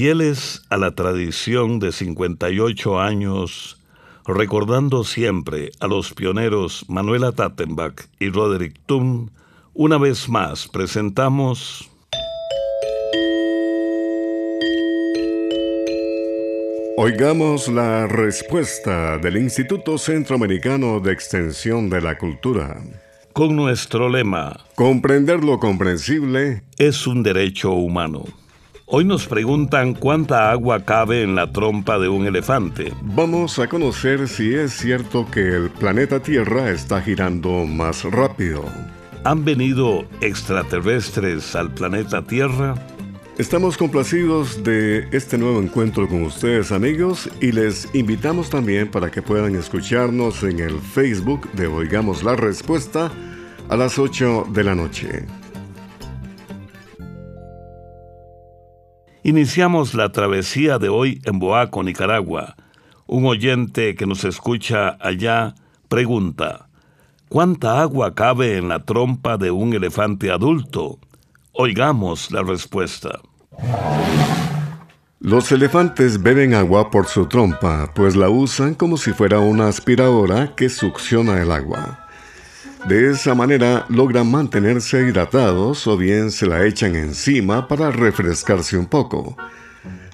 Fieles a la tradición de 58 años, recordando siempre a los pioneros Manuela Tattenbach y Roderick Thun, una vez más presentamos Oigamos la respuesta del Instituto Centroamericano de Extensión de la Cultura. Con nuestro lema, Comprender lo comprensible es un derecho humano. Hoy nos preguntan cuánta agua cabe en la trompa de un elefante. Vamos a conocer si es cierto que el planeta Tierra está girando más rápido. ¿Han venido extraterrestres al planeta Tierra? Estamos complacidos de este nuevo encuentro con ustedes amigos y les invitamos también para que puedan escucharnos en el Facebook de Oigamos la Respuesta a las 8 de la noche. Iniciamos la travesía de hoy en Boaco, Nicaragua. Un oyente que nos escucha allá pregunta, ¿cuánta agua cabe en la trompa de un elefante adulto? Oigamos la respuesta. Los elefantes beben agua por su trompa, pues la usan como si fuera una aspiradora que succiona el agua. De esa manera logran mantenerse hidratados o bien se la echan encima para refrescarse un poco.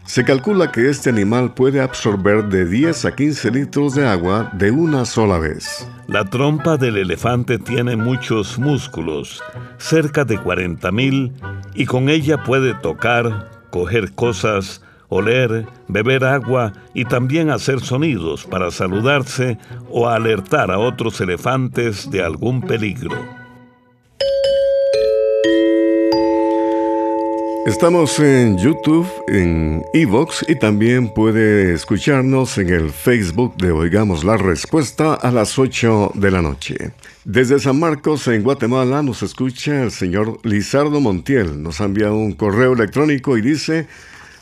Se calcula que este animal puede absorber de 10 a 15 litros de agua de una sola vez. La trompa del elefante tiene muchos músculos, cerca de 40.000, y con ella puede tocar, coger cosas, oler, beber agua y también hacer sonidos para saludarse o alertar a otros elefantes de algún peligro. Estamos en YouTube, en Evox y también puede escucharnos en el Facebook de Oigamos la Respuesta a las 8 de la noche. Desde San Marcos, en Guatemala, nos escucha el señor Lizardo Montiel. Nos ha enviado un correo electrónico y dice,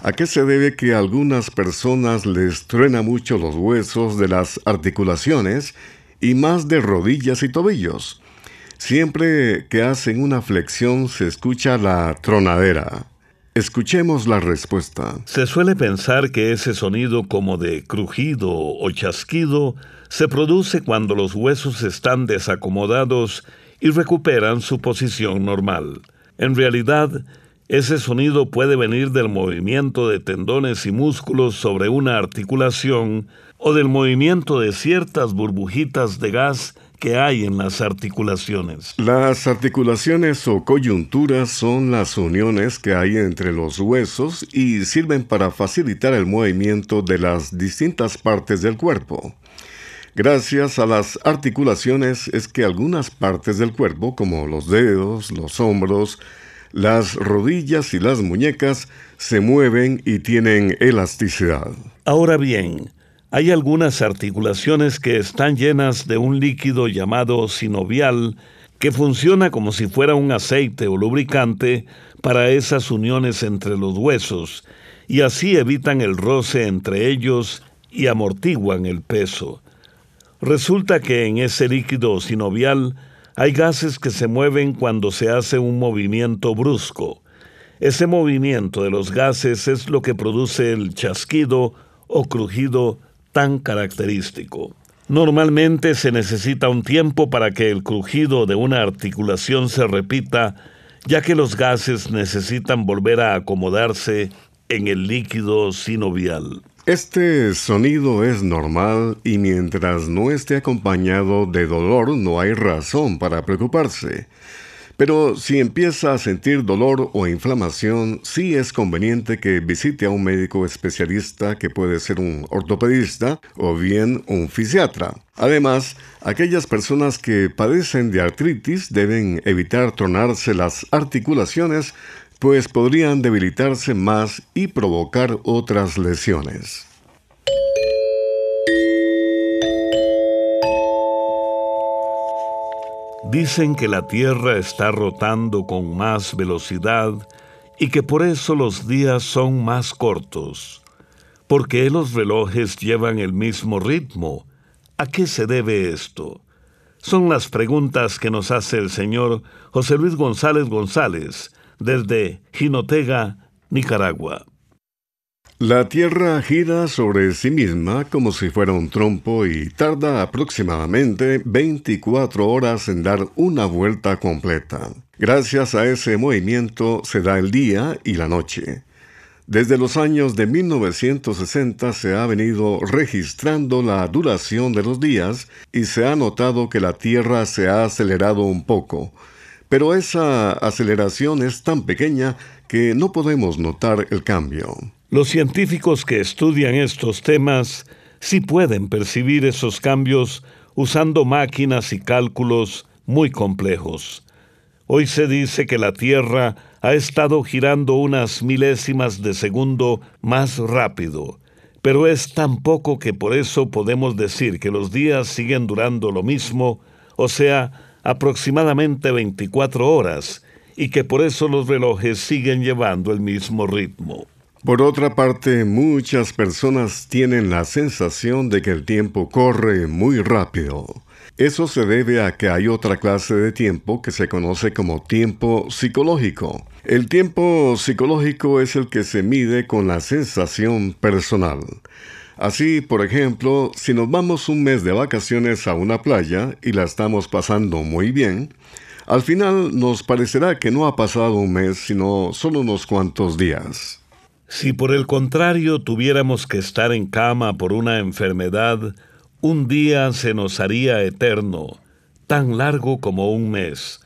¿a qué se debe que a algunas personas les truena mucho los huesos de las articulaciones y más de rodillas y tobillos? Siempre que hacen una flexión se escucha la tronadera. Escuchemos la respuesta. Se suele pensar que ese sonido como de crujido o chasquido se produce cuando los huesos están desacomodados y recuperan su posición normal. En realidad, ese sonido puede venir del movimiento de tendones y músculos sobre una articulación o del movimiento de ciertas burbujitas de gas que hay en las articulaciones. Las articulaciones o coyunturas son las uniones que hay entre los huesos y sirven para facilitar el movimiento de las distintas partes del cuerpo. Gracias a las articulaciones es que algunas partes del cuerpo, como los dedos, los hombros, las rodillas y las muñecas, se mueven y tienen elasticidad. Ahora bien, hay algunas articulaciones que están llenas de un líquido llamado sinovial que funciona como si fuera un aceite o lubricante para esas uniones entre los huesos y así evitan el roce entre ellos y amortiguan el peso. Resulta que en ese líquido sinovial hay gases que se mueven cuando se hace un movimiento brusco. Ese movimiento de los gases es lo que produce el chasquido o crujido tan característico. Normalmente se necesita un tiempo para que el crujido de una articulación se repita, ya que los gases necesitan volver a acomodarse en el líquido sinovial. Este sonido es normal y mientras no esté acompañado de dolor no hay razón para preocuparse. Pero si empieza a sentir dolor o inflamación, sí es conveniente que visite a un médico especialista que puede ser un ortopedista o bien un fisiatra. Además, aquellas personas que padecen de artritis deben evitar tronarse las articulaciones, pues podrían debilitarse más y provocar otras lesiones. Dicen que la Tierra está rotando con más velocidad y que por eso los días son más cortos. ¿Por qué los relojes llevan el mismo ritmo? ¿A qué se debe esto? Son las preguntas que nos hace el señor José Luis González González desde Jinotega, Nicaragua. La Tierra gira sobre sí misma como si fuera un trompo y tarda aproximadamente 24 horas en dar una vuelta completa. Gracias a ese movimiento se da el día y la noche. Desde los años de 1960 se ha venido registrando la duración de los días y se ha notado que la Tierra se ha acelerado un poco, pero esa aceleración es tan pequeña que no podemos notar el cambio. Los científicos que estudian estos temas sí pueden percibir esos cambios usando máquinas y cálculos muy complejos. Hoy se dice que la Tierra ha estado girando unas milésimas de segundo más rápido, pero es tan poco que por eso podemos decir que los días siguen durando lo mismo, o sea, aproximadamente 24 horas, y que por eso los relojes siguen llevando el mismo ritmo. Por otra parte, muchas personas tienen la sensación de que el tiempo corre muy rápido. Eso se debe a que hay otra clase de tiempo que se conoce como tiempo psicológico. El tiempo psicológico es el que se mide con la sensación personal. Así, por ejemplo, si nos vamos un mes de vacaciones a una playa y la estamos pasando muy bien, al final nos parecerá que no ha pasado un mes, sino solo unos cuantos días. Si por el contrario tuviéramos que estar en cama por una enfermedad, un día se nos haría eterno, tan largo como un mes.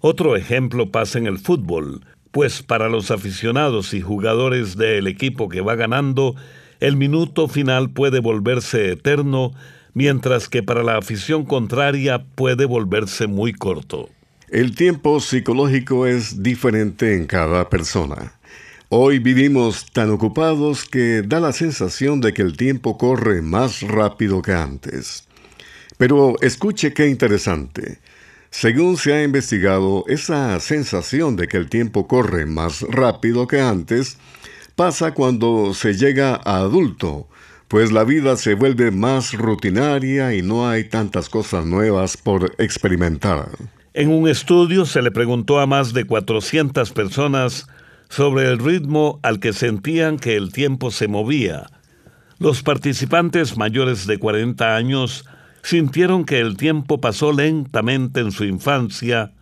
Otro ejemplo pasa en el fútbol, pues para los aficionados y jugadores del equipo que va ganando, el minuto final puede volverse eterno, mientras que para la afición contraria puede volverse muy corto. El tiempo psicológico es diferente en cada persona. Hoy vivimos tan ocupados que da la sensación de que el tiempo corre más rápido que antes. Pero escuche qué interesante. Según se ha investigado, esa sensación de que el tiempo corre más rápido que antes pasa cuando se llega a adulto, pues la vida se vuelve más rutinaria y no hay tantas cosas nuevas por experimentar. En un estudio se le preguntó a más de 400 personas sobre el ritmo al que sentían que el tiempo se movía. Los participantes mayores de 40 años sintieron que el tiempo pasó lentamente en su infancia,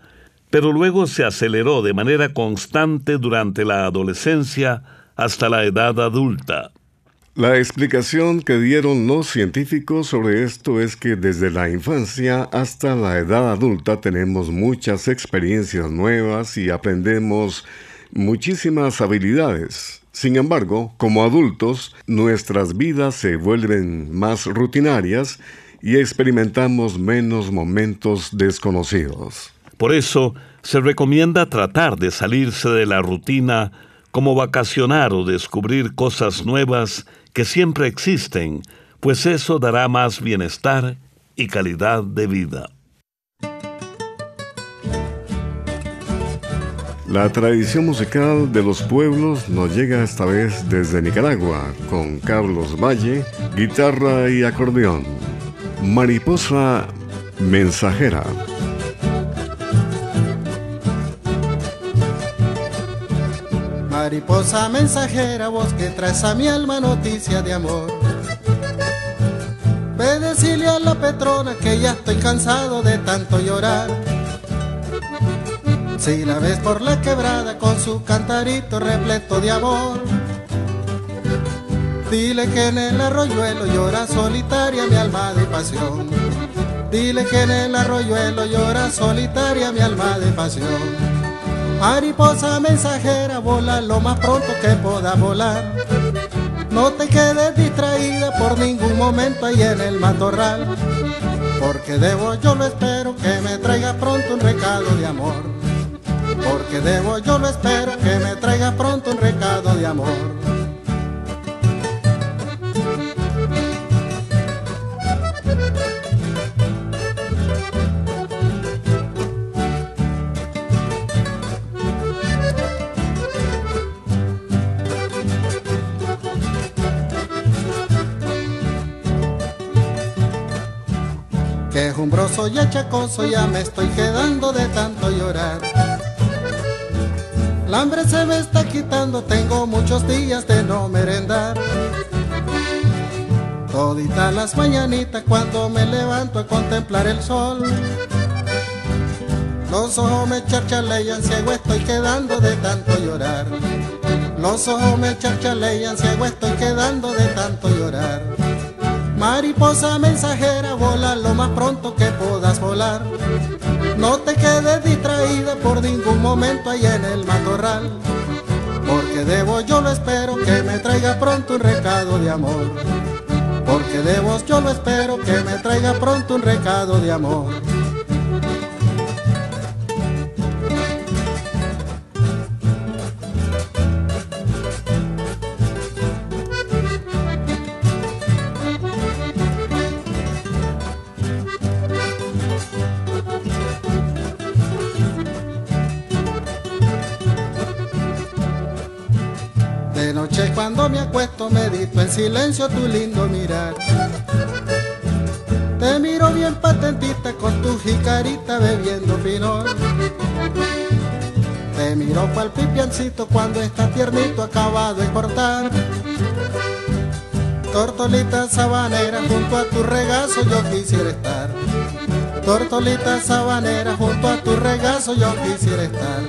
pero luego se aceleró de manera constante durante la adolescencia hasta la edad adulta. La explicación que dieron los científicos sobre esto es que desde la infancia hasta la edad adulta tenemos muchas experiencias nuevas y aprendemos muchísimas habilidades. Sin embargo, como adultos, nuestras vidas se vuelven más rutinarias y experimentamos menos momentos desconocidos. Por eso, se recomienda tratar de salirse de la rutina como vacacionar o descubrir cosas nuevas que siempre existen, pues eso dará más bienestar y calidad de vida. La tradición musical de los pueblos nos llega esta vez desde Nicaragua, con Carlos Valle, guitarra y acordeón. Mariposa mensajera. Mariposa mensajera, vos que traes a mi alma noticia de amor. Ve decirle a la Petrona que ya estoy cansado de tanto llorar si la ves por la quebrada con su cantarito repleto de amor, dile que en el arroyuelo llora solitaria mi alma de pasión. Dile que en el arroyuelo llora solitaria mi alma de pasión. Mariposa mensajera, vola lo más pronto que pueda volar. No te quedes distraída por ningún momento ahí en el matorral. Porque debo, yo lo espero, que me traiga pronto un recado de amor porque debo yo lo espero que me traiga pronto un recado de amor. Quejumbroso y achacoso ya me estoy quedando de tanto llorar La hambre se me está quitando, tengo muchos días de no merendar. Toditas las mañanitas cuando me levanto a contemplar el sol. Los ojos me charchalean, ciego estoy quedando de tanto llorar. Los ojos me charchalean, ciego estoy quedando de tanto llorar. Mariposa mensajera, vola lo más pronto que puedas volar. No te quedes distraída por ningún momento ahí en el matorral. Porque debo, yo lo espero, que me traiga pronto un recado de amor. Porque debo, yo lo espero, que me traiga pronto un recado de amor. Silencio tu lindo mirar. Te miro bien patentita con tu jicarita bebiendo pinol. Te miro cual pipiancito cuando está tiernito acabado de cortar. Tortolita sabanera junto a tu regazo yo quisiera estar. Tortolita sabanera junto a tu regazo yo quisiera estar.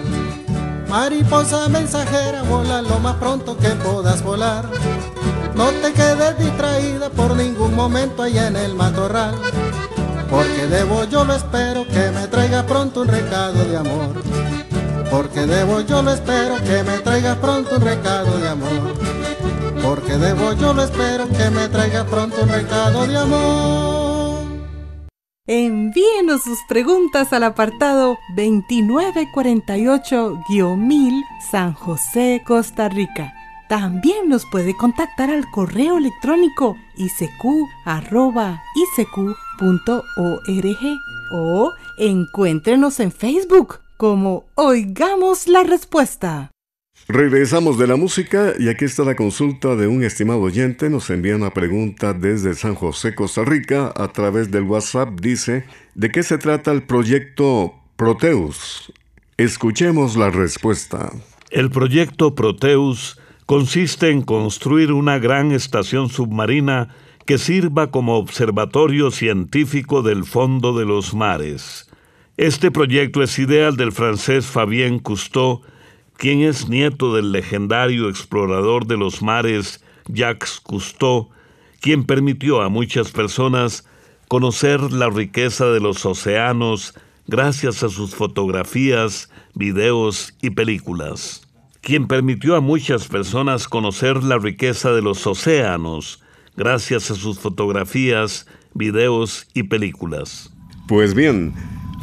Mariposa mensajera, vola lo más pronto que puedas volar. No te quedes distraída por ningún momento allá en el matorral. Porque debo, yo lo espero, que me traiga pronto un recado de amor. Porque debo, yo lo espero, que me traiga pronto un recado de amor. Porque debo, yo lo espero, que me traiga pronto un recado de amor. Envíenos sus preguntas al apartado 2948-1000 San José, Costa Rica. También nos puede contactar al correo electrónico isq.org o encuéntrenos en Facebook como Oigamos la Respuesta. Regresamos de la música y aquí está la consulta de un estimado oyente. Nos envía una pregunta desde San José, Costa Rica, a través del WhatsApp. Dice, ¿de qué se trata el proyecto Proteus? Escuchemos la respuesta. El proyecto Proteus consiste en construir una gran estación submarina que sirva como observatorio científico del fondo de los mares. Este proyecto es ideal del francés Fabien Cousteau, quien es nieto del legendario explorador de los mares Jacques Cousteau, quien permitió a muchas personas conocer la riqueza de los océanos gracias a sus fotografías, videos y películas. Quien permitió a muchas personas conocer la riqueza de los océanos gracias a sus fotografías, videos y películas. Pues bien,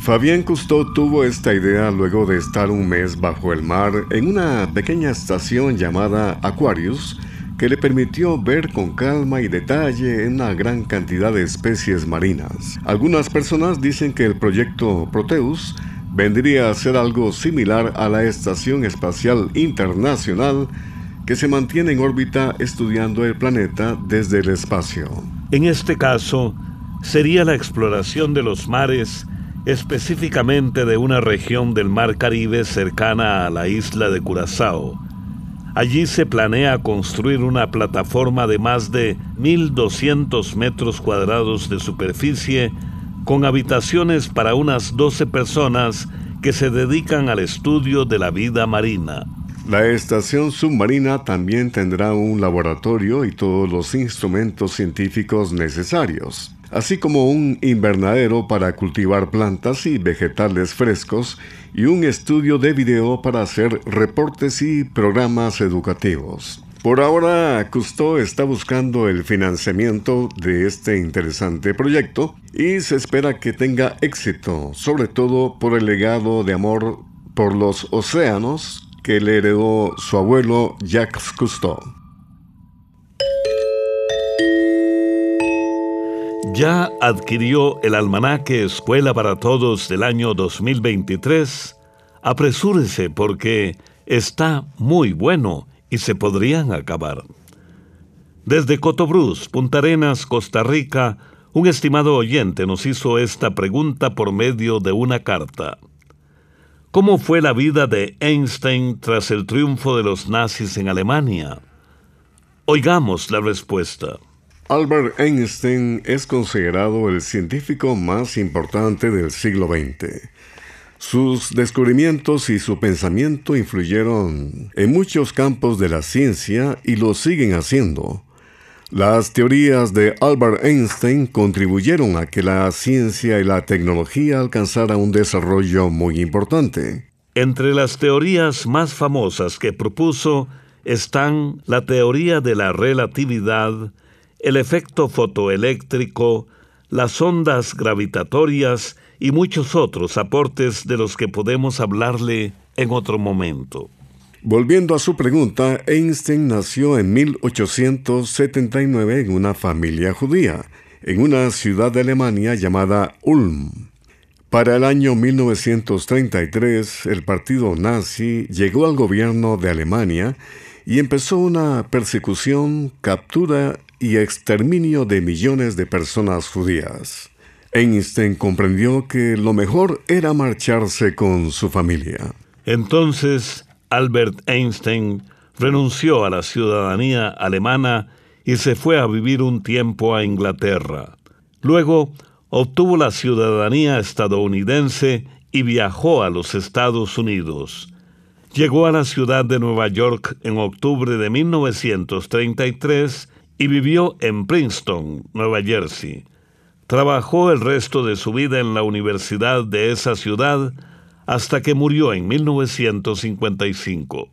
Fabián Cousteau tuvo esta idea luego de estar un mes bajo el mar en una pequeña estación llamada Aquarius, que le permitió ver con calma y detalle una gran cantidad de especies marinas. Algunas personas dicen que el proyecto Proteus vendría a ser algo similar a la Estación Espacial Internacional que se mantiene en órbita estudiando el planeta desde el espacio. En este caso, sería la exploración de los mares específicamente de una región del Mar Caribe cercana a la isla de Curazao. Allí se planea construir una plataforma de más de 1.200 metros cuadrados de superficie con habitaciones para unas 12 personas que se dedican al estudio de la vida marina. La estación submarina también tendrá un laboratorio y todos los instrumentos científicos necesarios así como un invernadero para cultivar plantas y vegetales frescos y un estudio de video para hacer reportes y programas educativos. Por ahora, Cousteau está buscando el financiamiento de este interesante proyecto y se espera que tenga éxito, sobre todo por el legado de amor por los océanos que le heredó su abuelo Jacques Cousteau. ya adquirió el almanaque Escuela para Todos del año 2023, apresúrese porque está muy bueno y se podrían acabar. Desde Cotobruz, Punta Arenas, Costa Rica, un estimado oyente nos hizo esta pregunta por medio de una carta. ¿Cómo fue la vida de Einstein tras el triunfo de los nazis en Alemania? Oigamos la respuesta. Albert Einstein es considerado el científico más importante del siglo XX. Sus descubrimientos y su pensamiento influyeron en muchos campos de la ciencia y lo siguen haciendo. Las teorías de Albert Einstein contribuyeron a que la ciencia y la tecnología alcanzara un desarrollo muy importante. Entre las teorías más famosas que propuso están la teoría de la relatividad, el efecto fotoeléctrico, las ondas gravitatorias y muchos otros aportes de los que podemos hablarle en otro momento. Volviendo a su pregunta, Einstein nació en 1879 en una familia judía, en una ciudad de Alemania llamada Ulm. Para el año 1933, el partido nazi llegó al gobierno de Alemania y empezó una persecución, captura y exterminio de millones de personas judías. Einstein comprendió que lo mejor era marcharse con su familia. Entonces, Albert Einstein renunció a la ciudadanía alemana y se fue a vivir un tiempo a Inglaterra. Luego obtuvo la ciudadanía estadounidense y viajó a los Estados Unidos. Llegó a la ciudad de Nueva York en octubre de 1933 y vivió en Princeton, Nueva Jersey. Trabajó el resto de su vida en la universidad de esa ciudad hasta que murió en 1955.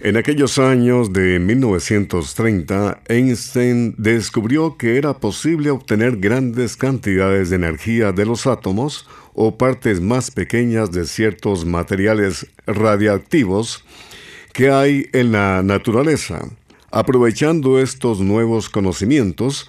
En aquellos años de 1930, Einstein descubrió que era posible obtener grandes cantidades de energía de los átomos o partes más pequeñas de ciertos materiales radiactivos que hay en la naturaleza. Aprovechando estos nuevos conocimientos,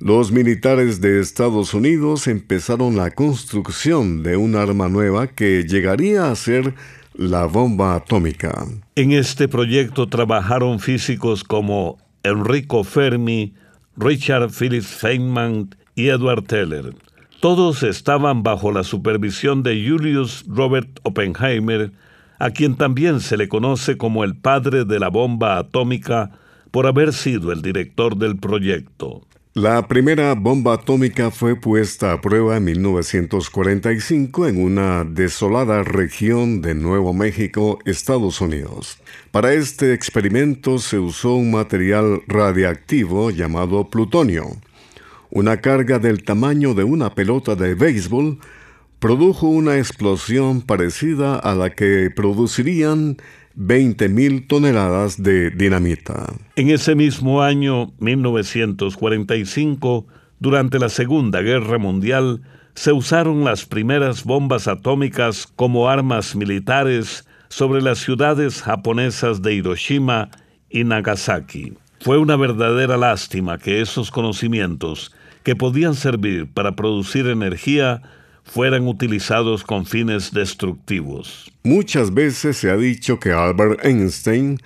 los militares de Estados Unidos empezaron la construcción de un arma nueva que llegaría a ser la bomba atómica. En este proyecto trabajaron físicos como Enrico Fermi, Richard Phillips Feynman y Edward Teller. Todos estaban bajo la supervisión de Julius Robert Oppenheimer, a quien también se le conoce como el padre de la bomba atómica por haber sido el director del proyecto. La primera bomba atómica fue puesta a prueba en 1945 en una desolada región de Nuevo México, Estados Unidos. Para este experimento se usó un material radiactivo llamado plutonio. Una carga del tamaño de una pelota de béisbol produjo una explosión parecida a la que producirían 20.000 toneladas de dinamita. En ese mismo año, 1945, durante la Segunda Guerra Mundial, se usaron las primeras bombas atómicas como armas militares sobre las ciudades japonesas de Hiroshima y Nagasaki. Fue una verdadera lástima que esos conocimientos, que podían servir para producir energía, fueran utilizados con fines destructivos. Muchas veces se ha dicho que Albert Einstein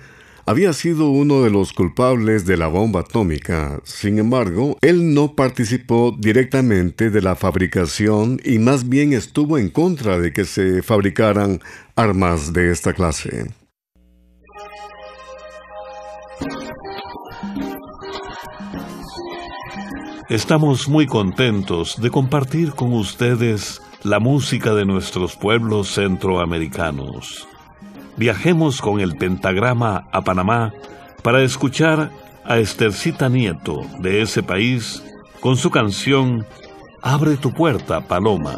había sido uno de los culpables de la bomba atómica. Sin embargo, él no participó directamente de la fabricación y más bien estuvo en contra de que se fabricaran armas de esta clase. Estamos muy contentos de compartir con ustedes la música de nuestros pueblos centroamericanos. Viajemos con el pentagrama a Panamá para escuchar a Estercita Nieto de ese país con su canción Abre tu puerta, Paloma.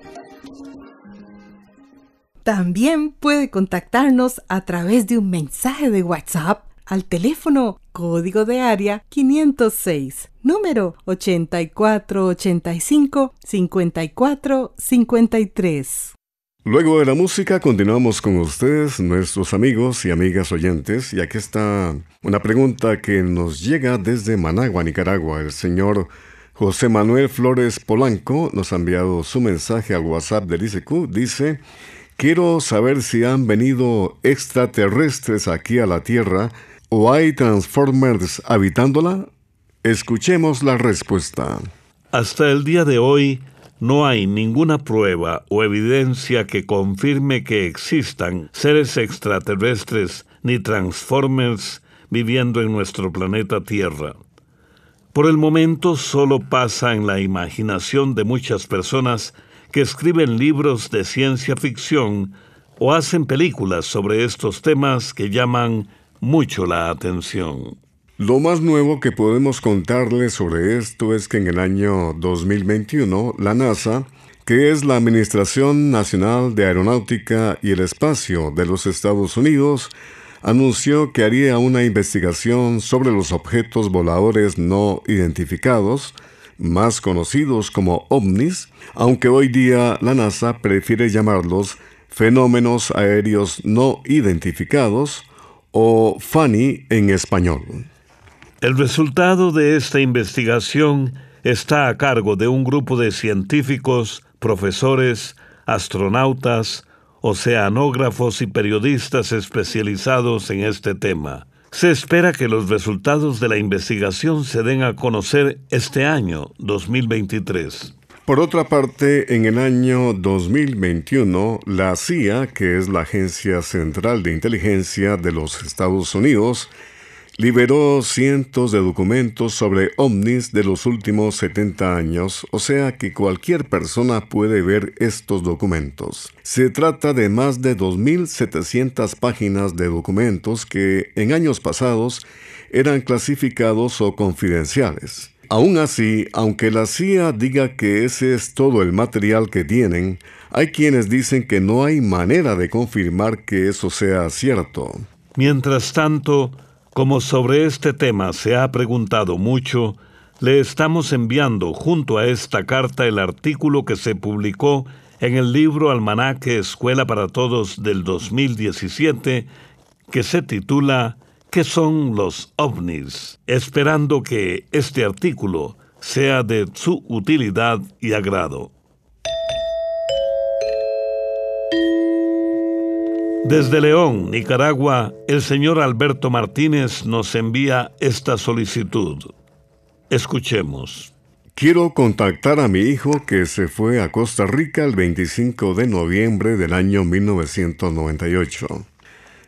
También puede contactarnos a través de un mensaje de WhatsApp al teléfono código de área 506, número 8485-5453. Luego de la música continuamos con ustedes, nuestros amigos y amigas oyentes, y aquí está una pregunta que nos llega desde Managua, Nicaragua. El señor José Manuel Flores Polanco nos ha enviado su mensaje al WhatsApp del ICQ. Dice, Quiero saber si han venido extraterrestres aquí a la Tierra o hay Transformers habitándola. Escuchemos la respuesta. Hasta el día de hoy no hay ninguna prueba o evidencia que confirme que existan seres extraterrestres ni Transformers viviendo en nuestro planeta Tierra. Por el momento solo pasa en la imaginación de muchas personas que escriben libros de ciencia ficción o hacen películas sobre estos temas que llaman mucho la atención. Lo más nuevo que podemos contarles sobre esto es que en el año 2021 la NASA, que es la Administración Nacional de Aeronáutica y el Espacio de los Estados Unidos, anunció que haría una investigación sobre los objetos voladores no identificados, más conocidos como ovnis, aunque hoy día la NASA prefiere llamarlos fenómenos aéreos no identificados o FANI en español. El resultado de esta investigación está a cargo de un grupo de científicos, profesores, astronautas, oceanógrafos y periodistas especializados en este tema. Se espera que los resultados de la investigación se den a conocer este año 2023. Por otra parte, en el año 2021, la CIA, que es la Agencia Central de Inteligencia de los Estados Unidos, liberó cientos de documentos sobre ovnis de los últimos 70 años, o sea que cualquier persona puede ver estos documentos. Se trata de más de 2.700 páginas de documentos que en años pasados eran clasificados o confidenciales. Aún así, aunque la CIA diga que ese es todo el material que tienen, hay quienes dicen que no hay manera de confirmar que eso sea cierto. Mientras tanto, como sobre este tema se ha preguntado mucho, le estamos enviando junto a esta carta el artículo que se publicó en el libro Almanaque Escuela para Todos del 2017, que se titula ¿Qué son los ovnis? Esperando que este artículo sea de su utilidad y agrado. Desde León, Nicaragua, el señor Alberto Martínez nos envía esta solicitud. Escuchemos. Quiero contactar a mi hijo que se fue a Costa Rica el 25 de noviembre del año 1998.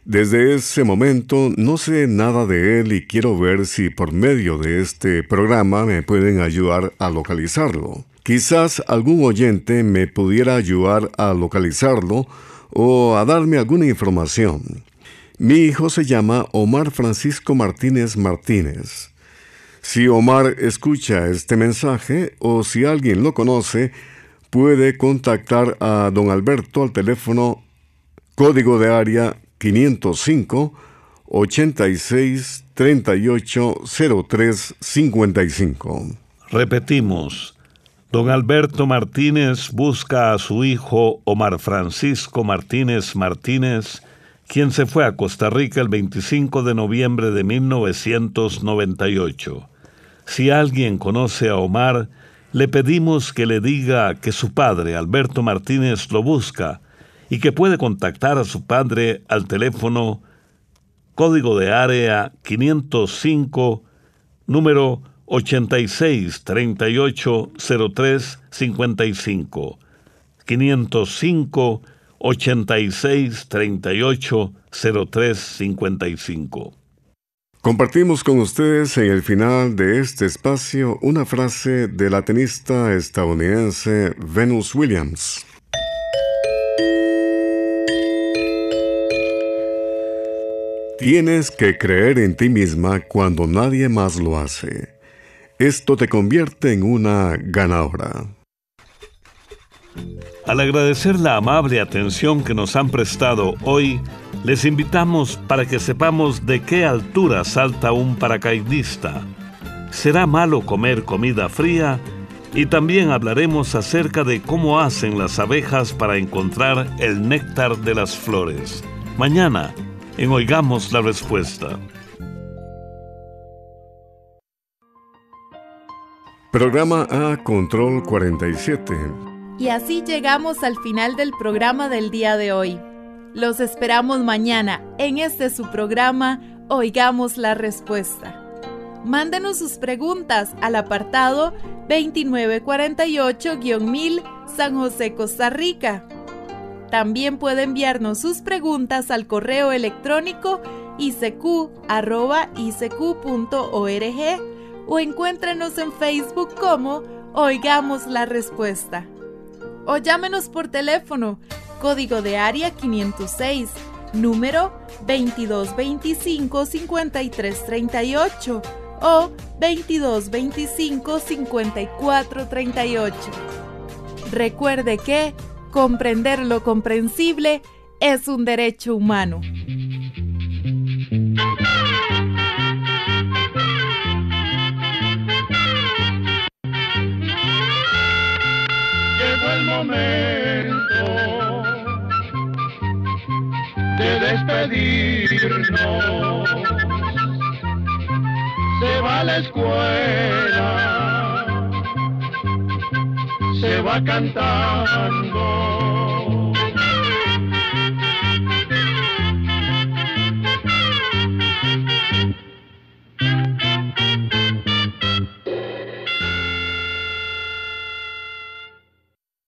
Desde ese momento no sé nada de él y quiero ver si por medio de este programa me pueden ayudar a localizarlo. Quizás algún oyente me pudiera ayudar a localizarlo o a darme alguna información. Mi hijo se llama Omar Francisco Martínez Martínez. Si Omar escucha este mensaje o si alguien lo conoce, puede contactar a don Alberto al teléfono código de área 505 86 38 03 55. Repetimos. Don Alberto Martínez busca a su hijo Omar Francisco Martínez Martínez, quien se fue a Costa Rica el 25 de noviembre de 1998. Si alguien conoce a Omar, le pedimos que le diga que su padre, Alberto Martínez, lo busca y que puede contactar a su padre al teléfono código de área 505, número 86 38 03 55. 505 86 38 03 55. Compartimos con ustedes en el final de este espacio una frase de la tenista estadounidense Venus Williams. Tienes que creer en ti misma cuando nadie más lo hace. Esto te convierte en una ganadora. Al agradecer la amable atención que nos han prestado hoy, les invitamos para que sepamos de qué altura salta un paracaidista. ¿Será malo comer comida fría? Y también hablaremos acerca de cómo hacen las abejas para encontrar el néctar de las flores. Mañana, en Oigamos la Respuesta. Programa A Control 47. Y así llegamos al final del programa del día de hoy. Los esperamos mañana en este su programa Oigamos la Respuesta. Mándenos sus preguntas al apartado 2948-1000 San José, Costa Rica también puede enviarnos sus preguntas al correo electrónico icq.org o encuéntrenos en Facebook como Oigamos la Respuesta. O llámenos por teléfono, código de área 506, número 2225-5338 o 2225-5438. Recuerde que Comprender lo comprensible es un derecho humano. Se va a la escuela se va cantando.